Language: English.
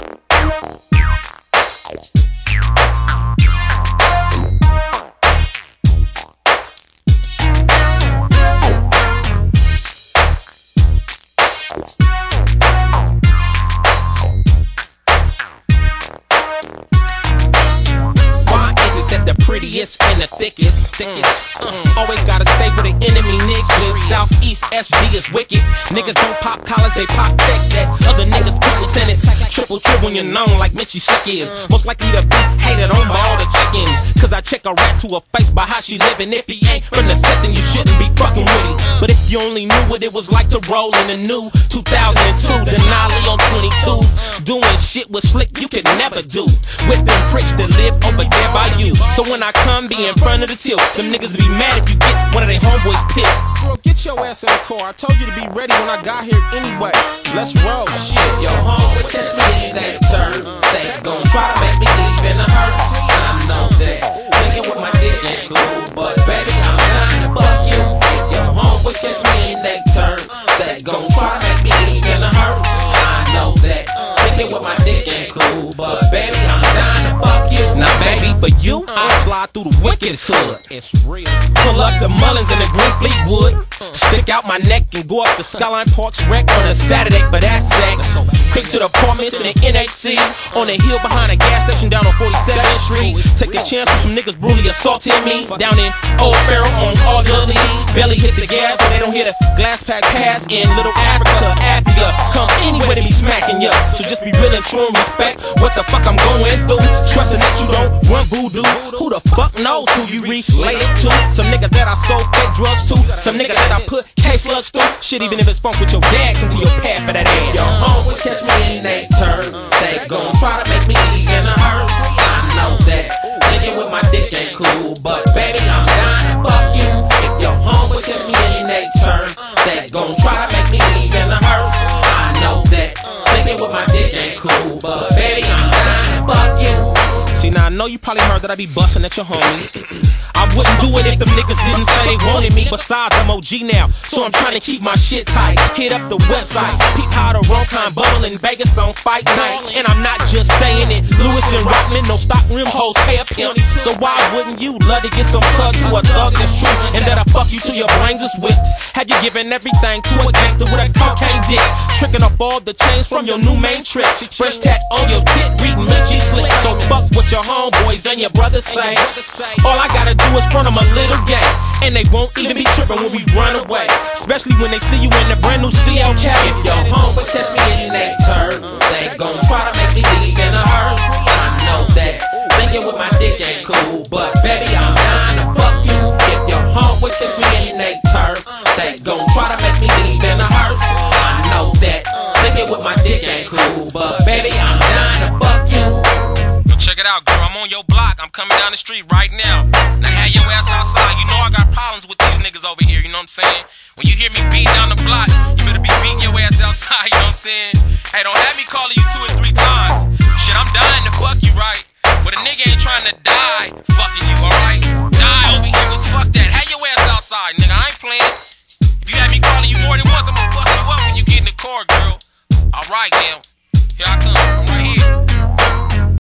Why the and the thickest, thickest, uh, always gotta stay with the enemy niggas? Southeast SD is wicked. Niggas don't pop collars, they pop checks at other niggas' pockets, and it's triple triple your known like Mitchy Slick is. Most likely to be hated on by all the chickens. Cause I check a rat to a face by how she living. If he ain't from the set, then you shouldn't be fucking with him. But if you only knew what it was like to roll in the new 2002 Denali on 22s, doing shit with slick you could never do. With them pricks that live over there by you. So when I come be in front of the till, them niggas be mad if you get one of their homeboys picked. Bro, get your ass in the car. I told you to be ready when I got here anyway. Let's roll. Shit, yo, homeboys catch me in that turn. They gon' try to make me leave in a hurry. I know that. Thinking with my dick ain't cool, but baby, I'm dying to fuck you. If your homeboys catch me in that turn, they gon' try to make me leave in a hurry. I know that. Thinking with my dick ain't cool, but baby, I'm dying to fuck you. Now, baby, for you, I slide through the wickedest hood. It's real. Pull up to Mullins in the Green Fleetwood. Stick out my neck and go up to Skyline Parks Rec on a Saturday but that's sex. To the apartments in the NHC. On the hill behind a gas station down on 47th Street. Take a chance with some niggas brutally assaulting me. Down in Old Pharaoh on Alderley. Belly hit the gas so they don't hear the glass pack pass. In Little Africa, Africa. Come anywhere to be smacking ya. So just be real and true and respect what the fuck I'm going through. Trusting that you don't run voodoo. Who the fuck knows who you related to? Some nigga that I sold fake drugs to. Some nigga that I put K slugs through. Shit, even if it's funk with your dad, come to your path for that ass. Yo, always catch me in that turn. Cool, but baby, I'm fuck you. See, now I know you probably heard that I be busting at your homies. Wouldn't do it if them niggas didn't say they wanted me. Besides, I'm OG now, so I'm trying to keep my shit tight. Hit up the website, peep how the wrong kind bubble in Vegas on fight night. And I'm not just saying it. Lewis and Rockman, no stock rims, hoes pay a penny. So why wouldn't you love to get some plug to a thug that's true? And that I fuck you till your brains is whipped. Have you given everything to a gangster with a cocaine dick? Tricking up all the chains from your new main trick. Fresh tat on your tit, reading Mitchy Slick. So fuck what your homeboys and your brothers say. All I gotta do is front 'em a little gay. And they won't even be tripping when we run away. Especially when they see you in the brand new CLK. If your homeboys catch me in that turn, they gon' try to make me leave in a hearse. I know that. Thinking with my dick ain't cool, but baby, I'm dying to fuck you. If your homeboys catch me in that turn, they gon' try to make me leave in a hearse. I know that. Thinking with my dick ain't cool, but baby, I'm dying to fuck you. Yo, check it out, girl. I'm on your block. I'm coming down the street right now. Now have your ass outside. You know I got problems with these niggas over here. You know what I'm saying? When you hear me beating down the block, you better be beating your ass outside. You know what I'm saying? Hey, don't have me calling you two or three times. Shit, I'm dying to fuck you, right? But a nigga ain't trying to die fucking you, alright? Die over here. Well, fuck that. Have your ass outside, nigga. I ain't playing. If you have me calling you more than once, I'ma fuck you up when you get in the car, girl. Alright, now.